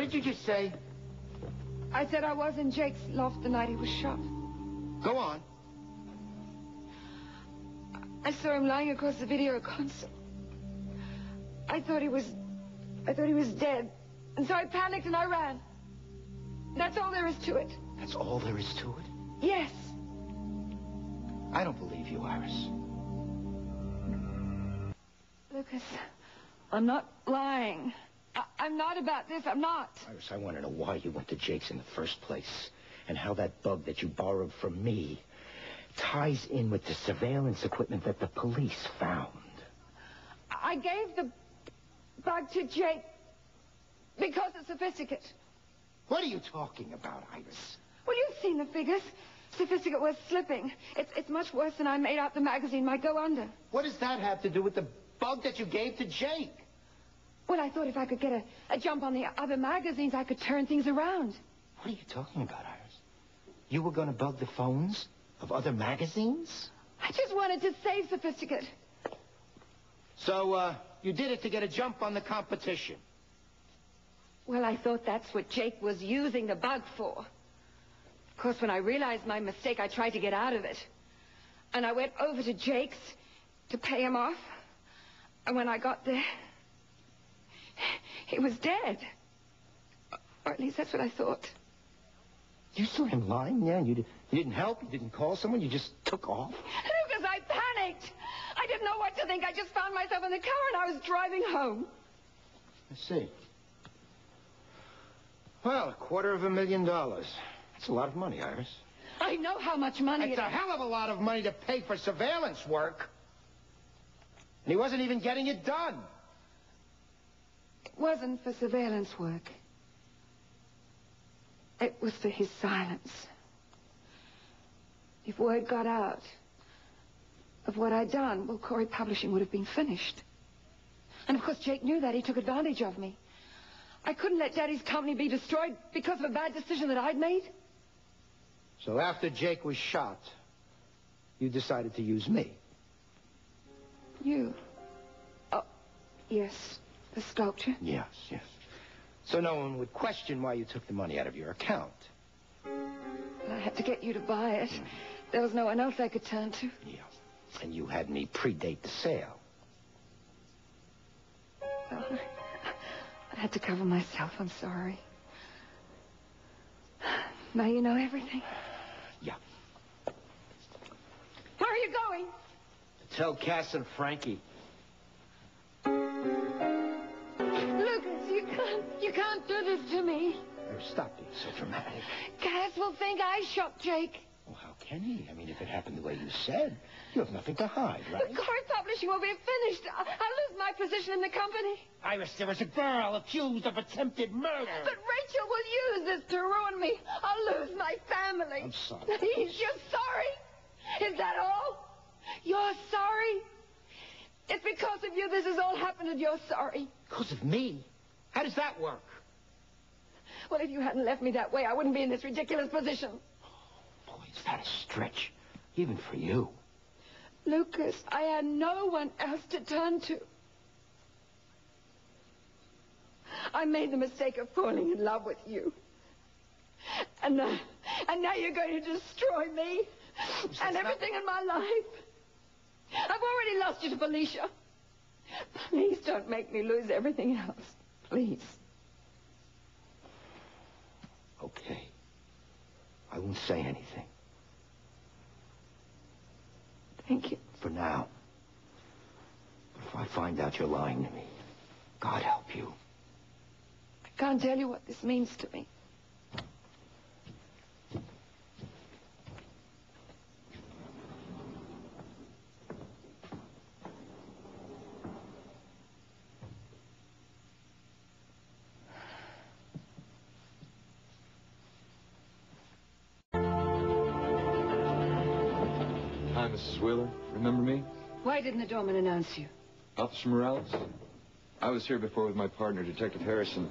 What did you just say? I said I was in Jake's loft the night he was shot. Go on. I saw him lying across the video console. I thought he was... I thought he was dead. And so I panicked and I ran. That's all there is to it. That's all there is to it? Yes. I don't believe you, Iris. Lucas, I'm not lying. I I'm not about this. I'm not. Iris, I want to know why you went to Jake's in the first place. And how that bug that you borrowed from me ties in with the surveillance equipment that the police found. I gave the bug to Jake because it's sophisticate. What are you talking about, Iris? Well, you've seen the figures. Sophisticate was slipping. It's, it's much worse than I made out the magazine might go under. What does that have to do with the bug that you gave to Jake? Well, I thought if I could get a, a jump on the other magazines, I could turn things around. What are you talking about, Iris? You were going to bug the phones of other magazines? I just wanted to save Sophisticate. So, uh, you did it to get a jump on the competition. Well, I thought that's what Jake was using the bug for. Of course, when I realized my mistake, I tried to get out of it. And I went over to Jake's to pay him off. And when I got there, he was dead. Or at least that's what I thought. You saw him lying there and you, did, you didn't help? You didn't call someone? You just took off? Lucas, I panicked. I didn't know what to think. I just found myself in the car and I was driving home. I see. Well, a quarter of a million dollars. That's a lot of money, Iris. I know how much money It's it a hell of a lot of money to pay for surveillance work. And he wasn't even getting it done. It wasn't for surveillance work. It was for his silence. If word got out of what I'd done, well, Cory Publishing would have been finished. And of course, Jake knew that. He took advantage of me. I couldn't let Daddy's company be destroyed because of a bad decision that I'd made. So after Jake was shot, you decided to use me. You? Oh, yes. The sculpture? Yes, yes. So no one would question why you took the money out of your account. I had to get you to buy it. Hmm. There was no one else I could turn to. Yeah. And you had me predate the sale. Oh, I had to cover myself. I'm sorry. Now you know everything. Yeah. Where are you going? To Tell Cass and Frankie. Can't do this to me. Oh, stop being so dramatic. Cass will think I shot Jake. Well, how can he? I mean, if it happened the way you said, you have nothing to hide, The right? Cory Publishing will be finished. I- I'll lose my position in the company. Iris, there was a girl accused of attempted murder. But Rachel will use this to ruin me. I'll lose my family. I'm sorry. Please, you're sorry? Is that all? You're sorry? It's because of you this has all happened and you're sorry. Because of me? How does that work? Well, if you hadn't left me that way, I wouldn't be in this ridiculous position. Oh, Boy, is that a stretch. Even for you. Lucas, I had no one else to turn to. I made the mistake of falling in love with you. And now, and now you're going to destroy me and everything in my life. I've already lost you to Felicia. Please don't make me lose everything else. Please. Okay. I won't say anything. Thank you. For now. But if I find out you're lying to me, God help you. I can't tell you what this means to me. Mrs. Wheeler. Remember me? Why didn't the doorman announce you? Officer Morales? I was here before with my partner, Detective Harrison.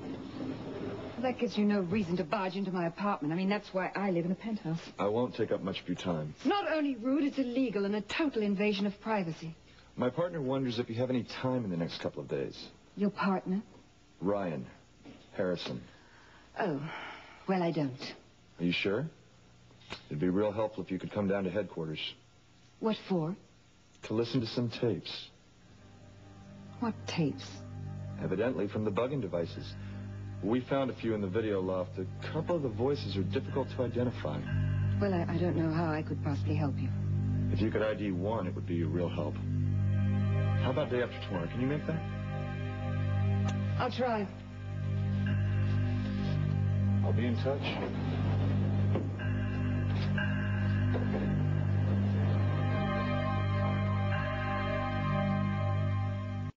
That gives you no reason to barge into my apartment. I mean, that's why I live in a penthouse. I won't take up much of your time. It's not only rude, it's illegal and a total invasion of privacy. My partner wonders if you have any time in the next couple of days. Your partner? Ryan Harrison. Oh, well, I don't. Are you sure? It'd be real helpful if you could come down to headquarters What for? to listen to some tapes. What tapes? Evidently from the bugging devices. We found a few in the video loft. A couple of the voices are difficult to identify. Well, I, I don't know how I could possibly help you. If you could ID one, it would be a real help. How about day after tomorrow? Can you make that? I'll try. I'll be in touch.